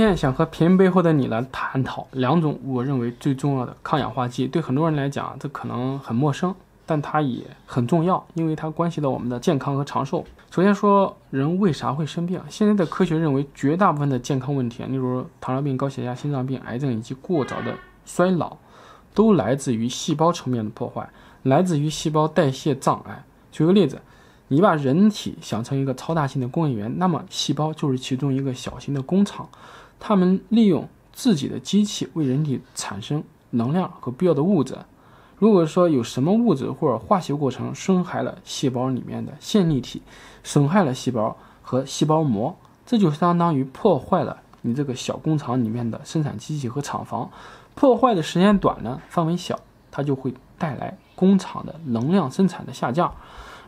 今天想和屏幕背后的你来探讨两种我认为最重要的抗氧化剂。对很多人来讲，这可能很陌生，但它也很重要，因为它关系到我们的健康和长寿。首先说，人为啥会生病？现在的科学认为，绝大部分的健康问题，例如糖尿病、高血压、心脏病、癌症以及过早的衰老，都来自于细胞层面的破坏，来自于细胞代谢障碍。举个例子。你把人体想成一个超大型的工业园，那么细胞就是其中一个小型的工厂，他们利用自己的机器为人体产生能量和必要的物质。如果说有什么物质或者化学过程损害了细胞里面的线粒体，损害了细胞和细胞膜，这就相当于破坏了你这个小工厂里面的生产机器和厂房。破坏的时间短呢，范围小，它就会带来工厂的能量生产的下降。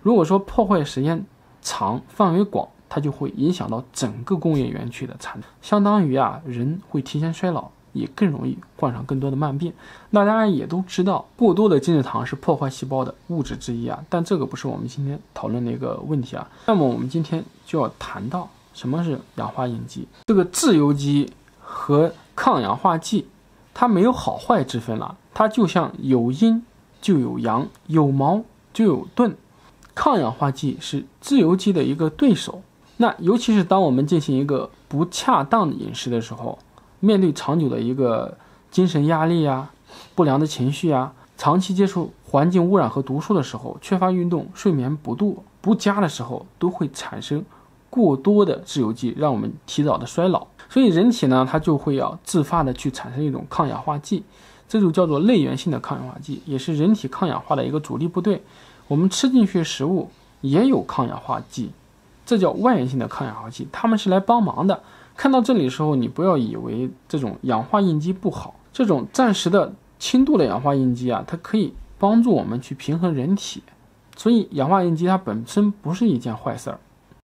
如果说破坏时间长、范围广，它就会影响到整个工业园区的产能，相当于啊，人会提前衰老，也更容易患上更多的慢病。那大家也都知道，过多的精制糖是破坏细胞的物质之一啊，但这个不是我们今天讨论的一个问题啊。那么我们今天就要谈到什么是氧化应激，这个自由基和抗氧化剂，它没有好坏之分了，它就像有阴就有阳，有矛就有盾。抗氧化剂是自由基的一个对手。那尤其是当我们进行一个不恰当的饮食的时候，面对长久的一个精神压力呀、不良的情绪啊、长期接触环境污染和毒素的时候、缺乏运动、睡眠不度不佳的时候，都会产生过多的自由基，让我们提早的衰老。所以人体呢，它就会要自发的去产生一种抗氧化剂，这就叫做类源性的抗氧化剂，也是人体抗氧化的一个主力部队。我们吃进去食物也有抗氧化剂，这叫外源性的抗氧化剂，它们是来帮忙的。看到这里的时候，你不要以为这种氧化应激不好，这种暂时的轻度的氧化应激啊，它可以帮助我们去平衡人体。所以氧化应激它本身不是一件坏事儿。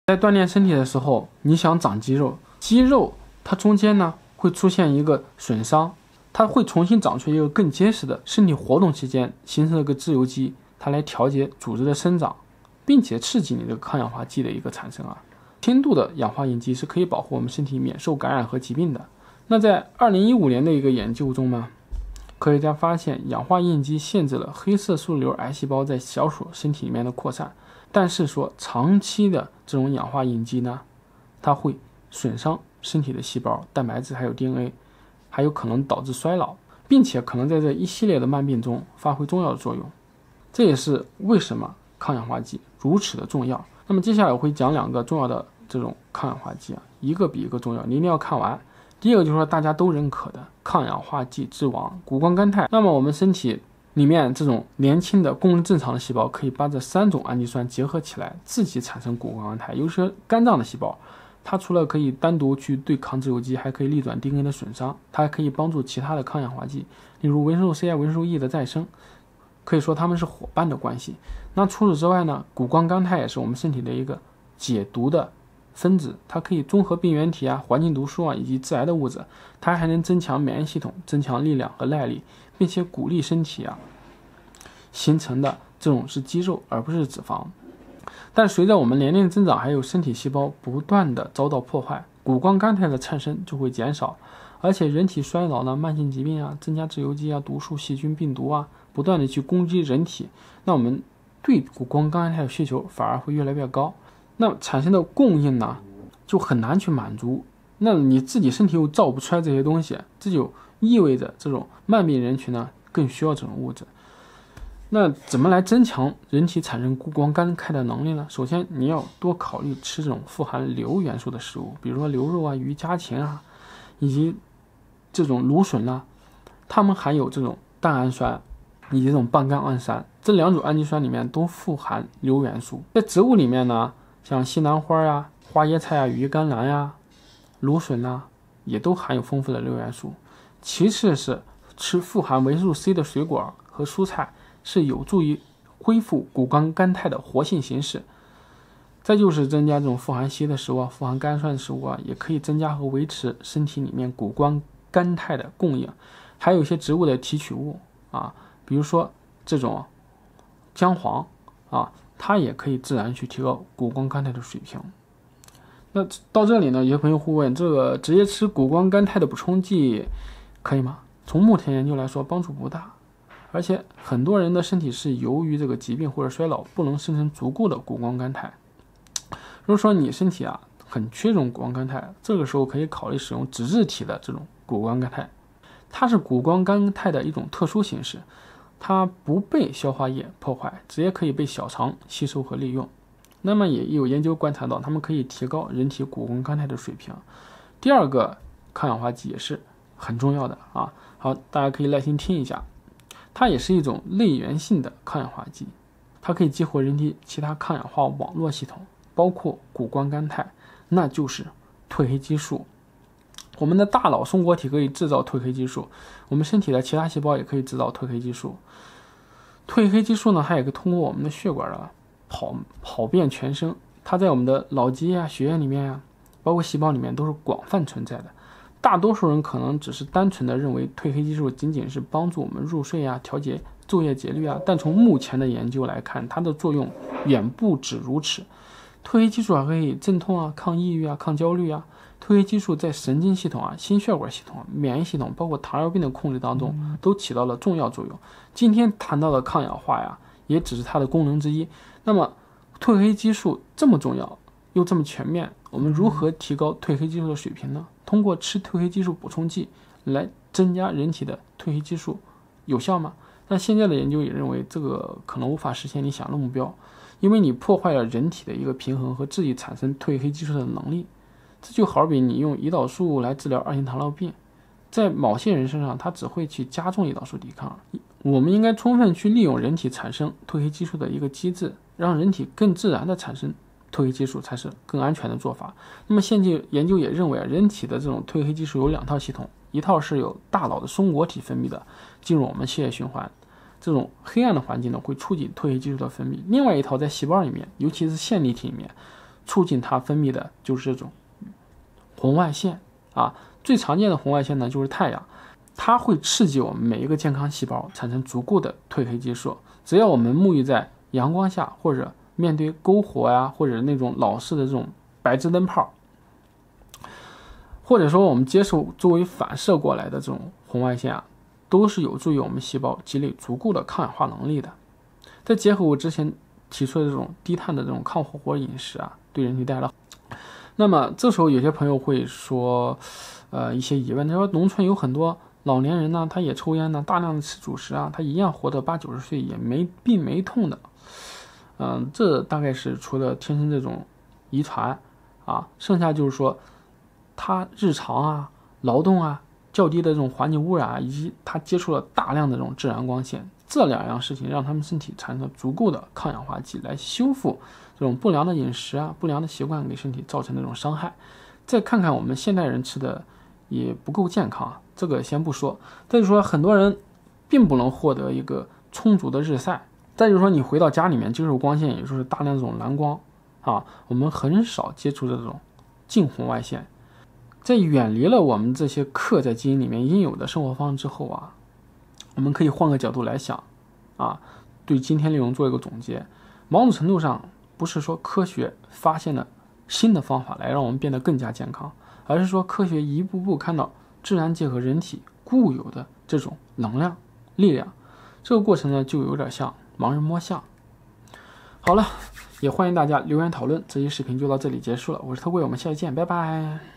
在锻炼身体的时候，你想长肌肉，肌肉它中间呢会出现一个损伤，它会重新长出一个更结实的。身体活动期间形成了个自由基。它来调节组织的生长，并且刺激你这个抗氧化剂的一个产生啊。轻度的氧化应激是可以保护我们身体免受感染和疾病的。那在二零一五年的一个研究中呢，科学家发现氧化应激限制了黑色素瘤癌细胞在小鼠身体里面的扩散，但是说长期的这种氧化应激呢，它会损伤身体的细胞、蛋白质还有 DNA，还有可能导致衰老，并且可能在这一系列的慢病中发挥重要的作用。这也是为什么抗氧化剂如此的重要。那么接下来我会讲两个重要的这种抗氧化剂啊，一个比一个重要，你一定要看完。第一个就是说大家都认可的抗氧化剂之王谷胱甘肽。那么我们身体里面这种年轻的功能正常的细胞，可以把这三种氨基酸结合起来，自己产生谷胱甘肽。尤其是肝脏的细胞，它除了可以单独去对抗自由基，还可以逆转 DNA 的损伤，它还可以帮助其他的抗氧化剂，例如维生素 C 啊、维生素 E 的再生。可以说他们是伙伴的关系。那除此之外呢？谷胱甘肽也是我们身体的一个解毒的分子，它可以中和病原体啊、环境毒素啊以及致癌的物质。它还能增强免疫系统，增强力量和耐力，并且鼓励身体啊形成的这种是肌肉而不是脂肪。但随着我们年龄增长，还有身体细胞不断的遭到破坏，谷胱甘肽的产生就会减少，而且人体衰老呢、慢性疾病啊、增加自由基啊、毒素、细菌、病毒啊。不断的去攻击人体，那我们对谷胱甘肽的需求反而会越来越高，那产生的供应呢就很难去满足，那你自己身体又造不出来这些东西，这就意味着这种慢病人群呢更需要这种物质。那怎么来增强人体产生谷胱甘肽的能力呢？首先你要多考虑吃这种富含硫元素的食物，比如说牛肉啊、鱼、家禽啊，以及这种芦笋啊，它们含有这种蛋氨酸。以及这种半甘氨酸，这两种氨基酸里面都富含硫元素。在植物里面呢，像西兰花呀、花椰菜啊、羽衣甘蓝呀、芦笋呐，也都含有丰富的硫元素。其次是吃富含维生素 C 的水果和蔬菜，是有助于恢复谷胱甘肽的活性形式。再就是增加这种富含硒的食物啊，富含甘酸的食物啊，也可以增加和维持身体里面谷胱甘肽的供应。还有一些植物的提取物啊。比如说这种姜黄啊，它也可以自然去提高谷胱甘肽的水平。那到这里呢，有些朋友会问，这个直接吃谷胱甘肽的补充剂可以吗？从目前研究来说，帮助不大，而且很多人的身体是由于这个疾病或者衰老，不能生成足够的谷胱甘肽。如果说你身体啊很缺这种谷胱甘肽，这个时候可以考虑使用脂质体的这种谷胱甘肽，它是谷胱甘肽的一种特殊形式，它不被消化液破坏，直接可以被小肠吸收和利用。那么也有研究观察到，它们可以提高人体谷胱甘肽的水平。第二个抗氧化剂也是很重要的啊。好，大家可以耐心听一下，它也是一种类源性的抗氧化剂，它可以激活人体其他抗氧化网络系统，包括谷胱甘肽，那就是褪黑激素。我们的大脑松果体可以制造褪黑激素，我们身体的其他细胞也可以制造褪黑激素。褪黑激素呢，它也可以通过我们的血管啊。跑跑遍全身，它在我们的脑肌啊、血液里面呀，包括细胞里面都是广泛存在的。大多数人可能只是单纯的认为褪黑激素仅仅是帮助我们入睡啊、调节昼夜节律啊，但从目前的研究来看，它的作用远不止如此。褪黑激素还可以镇痛啊、抗抑郁啊、抗焦虑啊。褪黑激素在神经系统啊、心血管系统、免疫系统，包括糖尿病的控制当中都起到了重要作用。今天谈到的抗氧化呀，也只是它的功能之一。那么，褪黑激素这么重要，又这么全面，我们如何提高褪黑激素的水平呢？通过吃褪黑激素补充剂来增加人体的褪黑激素，有效吗？那现在的研究也认为，这个可能无法实现你想的目标，因为你破坏了人体的一个平衡和自己产生褪黑激素的能力。这就好比你用胰岛素来治疗二型糖尿病，在某些人身上，它只会去加重胰岛素抵抗。我们应该充分去利用人体产生褪黑激素的一个机制。让人体更自然的产生褪黑激素才是更安全的做法。那么，现今研究也认为啊，人体的这种褪黑激素有两套系统，一套是由大脑的松果体分泌的，进入我们血液循环，这种黑暗的环境呢会促进褪黑激素的分泌；另外一套在细胞里面，尤其是线粒体里面，促进它分泌的就是这种红外线啊。最常见的红外线呢就是太阳，它会刺激我们每一个健康细胞产生足够的褪黑激素。只要我们沐浴在阳光下，或者面对篝火呀，或者那种老式的这种白炽灯泡，或者说我们接受周围反射过来的这种红外线啊，都是有助于我们细胞积累足够的抗氧化能力的。再结合我之前提出的这种低碳的这种抗火锅饮食啊，对人体带来。那么这时候有些朋友会说，呃，一些疑问，他说农村有很多。老年人呢，他也抽烟呢，大量的吃主食啊，他一样活到八九十岁，也没病没痛的。嗯，这大概是除了天生这种遗传啊，剩下就是说他日常啊、劳动啊、较低的这种环境污染啊，以及他接触了大量的这种自然光线，这两样事情让他们身体产生足够的抗氧化剂来修复这种不良的饮食啊、不良的习惯给身体造成的这种伤害。再看看我们现代人吃的也不够健康啊。这个先不说，再就说很多人并不能获得一个充足的日晒，再就是说你回到家里面接受光线，也就是大量这种蓝光啊，我们很少接触这种近红外线，在远离了我们这些刻在基因里面应有的生活方式之后啊，我们可以换个角度来想啊，对今天内容做一个总结，某种程度上不是说科学发现了新的方法来让我们变得更加健康，而是说科学一步步看到。自然界和人体固有的这种能量、力量，这个过程呢，就有点像盲人摸象。好了，也欢迎大家留言讨论。这期视频就到这里结束了，我是特贵，我们下期见，拜拜。